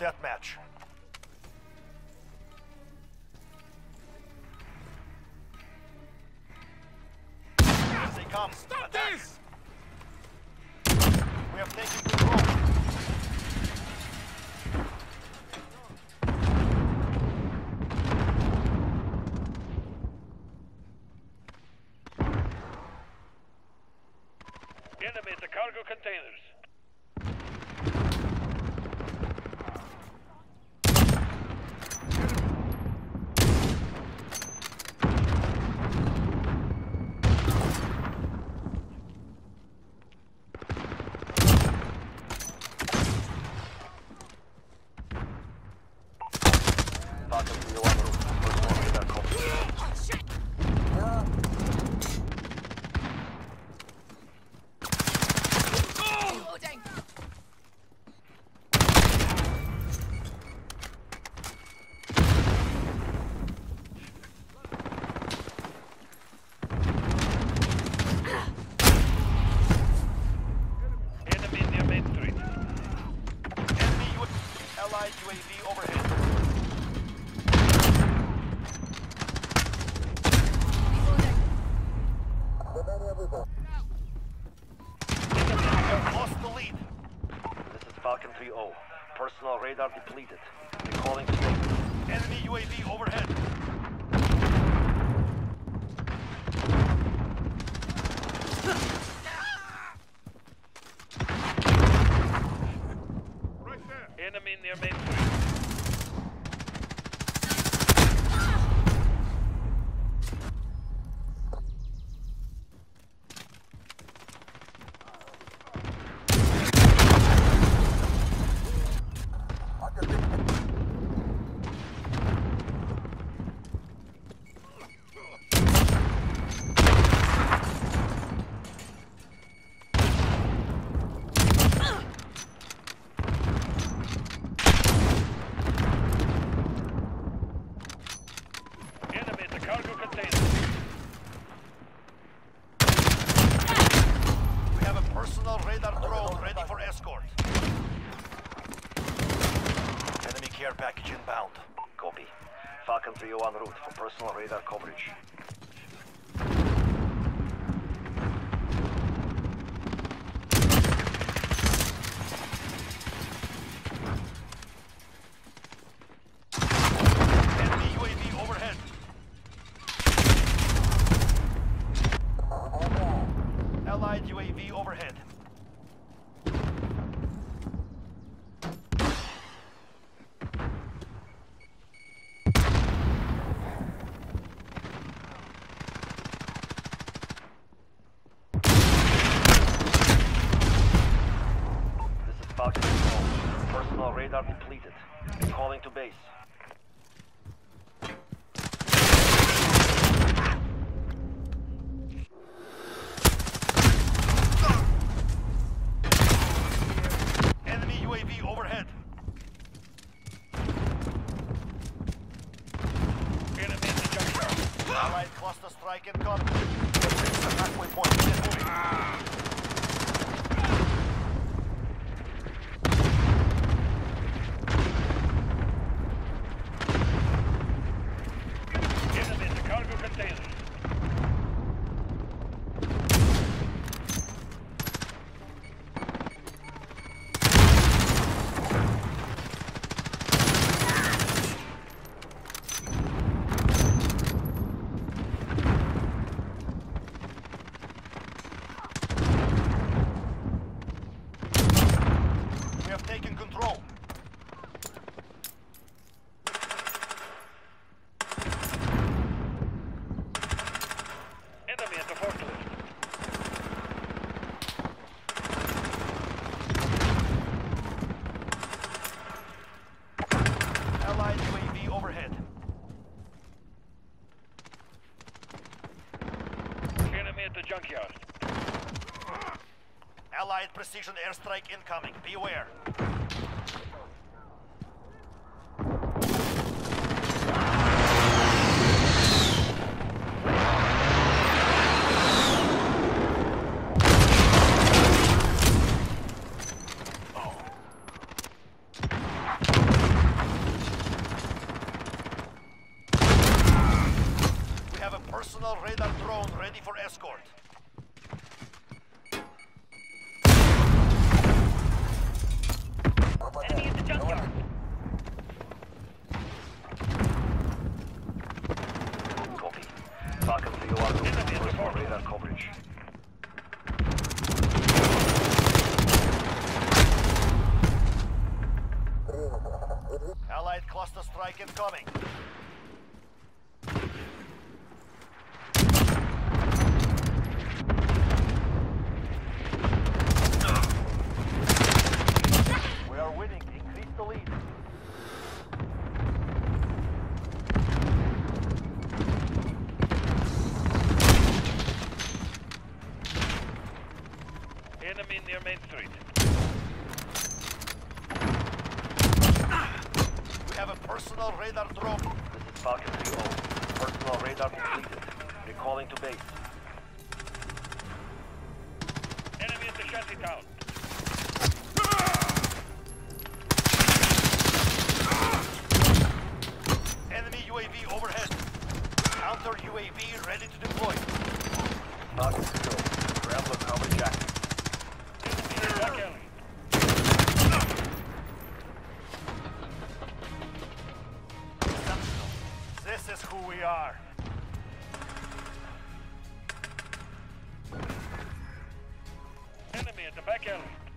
deathmatch. Here they come. Stop Attack. this! We have taken control. Enemy at the cargo containers. Falcon 301 roof. Personal radar copy. Oh, shit! Reloading. Enemy near Main Street. Enemy U- Allied UAV overhead. Reloading. We have lost the lead. This is Falcon 3-0. Personal radar depleted. Recalling to base. Enemy UAV overhead. Enemy near Main Street. Enemy at the cargo containers. We have a personal radar drone ready for escort. Enemy care package inbound. Copy. Falcon 301 route for personal radar coverage. Enemy UAV overhead. Allied UAV overhead. This is Falcon 3-0. Radar depleted. Recalling to base. Enemy UAV overhead. Enemy. Allied cluster strike incoming. We have reached the halfway point. Get moving. Enemy at the cargo containers. We have taken control. Enemy at the forklift. Allied UAV overhead. Enemy at the junkyard. Allied precision airstrike incoming. Beware. personal radar drone ready for escort. Enemy at the junkyard. Copy. Falcon 3 are looking Enemy for at the personal border. radar coverage. Allied cluster strike incoming. We are winning. Increase the lead. Enemy near Main Street. We have a personal radar drone. This is Falcon 3-0. Personal radar completed. Recalling to base. Enemy at the shanty town. Enemy UAV overhead. Counter UAV ready to deploy. Falcon 3 Scrambler coverage active. Enemy in back alley. Who we are. Enemy at the back alley.